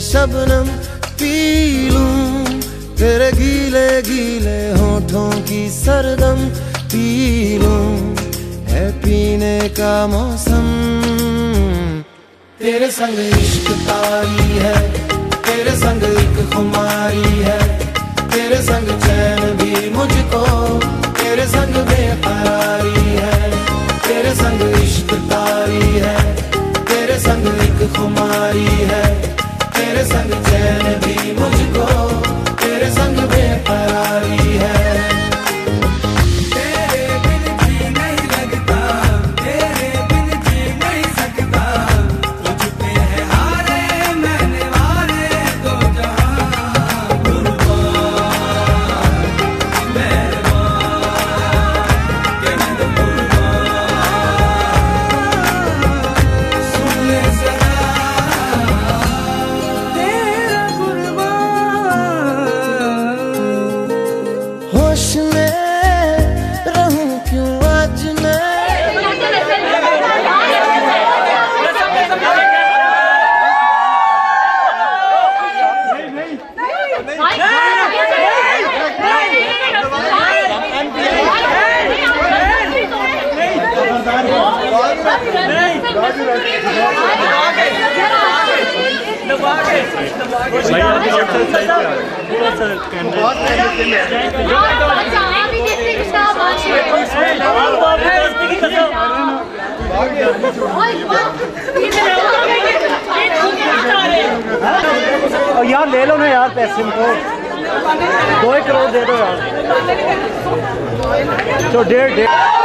Shabnam P लूँ। तेरे गीले गीले होठों की सरगम पी लूँ। है पीने का मौसम। तेरे संग इश्क तारी है, तेरे संग एक खुमारी है। तेरे संग चैन भी मुझको, तेरे संग बेकरारी है। तेरे संग इश्क तारी है, तेरे संग एक खुमारी है। यार ले लो ना यार पैसे इनको। दो करोड़ दे दो यार। तो डेढ़ डेढ़।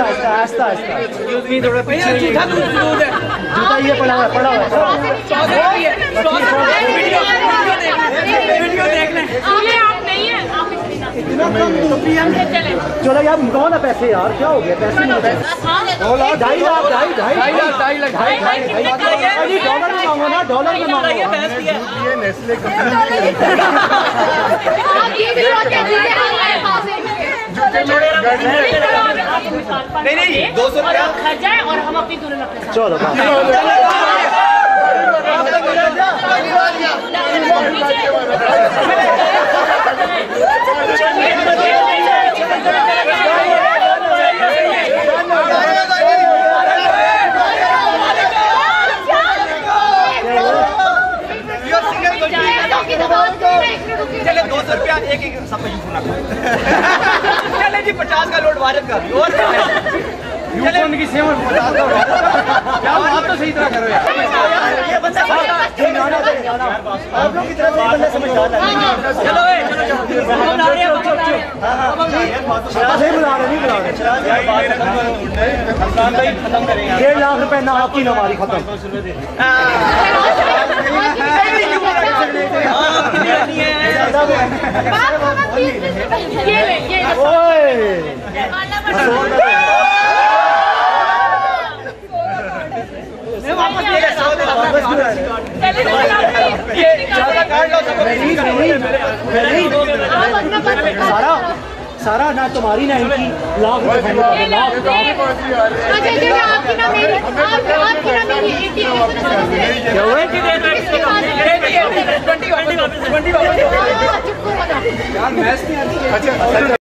आहिस्ता आहिस्ता थोड़ा पीछे जूता ये पड़ा हुआ पड़ा हुआ चलो यार मुकाओ ना पैसे यार क्या हो गया पैसे नहीं ढाई लाख ढाई ढाई ढाई लाख ढाई लाख ढाई डॉलर में मांगो ना डॉलर में मांगो नेस्ले नहीं दो सौ जाए और हम अपनी चलो चले दो सौ रुपया एक एक सब यूज़ चले जी पचास का लोड वाजब कर और यूनिफॉर्म की सेवा पचास का क्या आप तो सही तरह करो यार ये बंदा आप लोग की तरफ़ बंदा समझदार है चलो ए, चलो चलो बता रहे हैं बता रहे हैं सही बुला रहे नहीं बुला रहे डेढ़ लाख रुपए ना आपकी ना हमारी खत्म ये ले ये सारा सारा ना तुम्हारी ना इनकी लाख लाख अच्छा